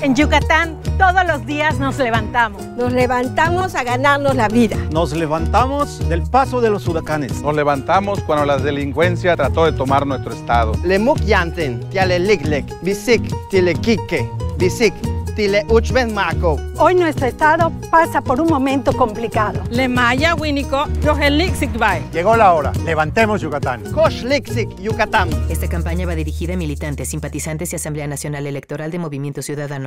En Yucatán, todos los días nos levantamos. Nos levantamos a ganarnos la vida. Nos levantamos del paso de los huracanes. Nos levantamos cuando la delincuencia trató de tomar nuestro estado. Lemuk yanten, tialeliklek, bisik, tile bisik. Hoy nuestro estado pasa por un momento complicado. Le maya Llegó la hora. Levantemos Yucatán. Yucatán. Esta campaña va dirigida a militantes, simpatizantes y Asamblea Nacional Electoral de Movimiento Ciudadano.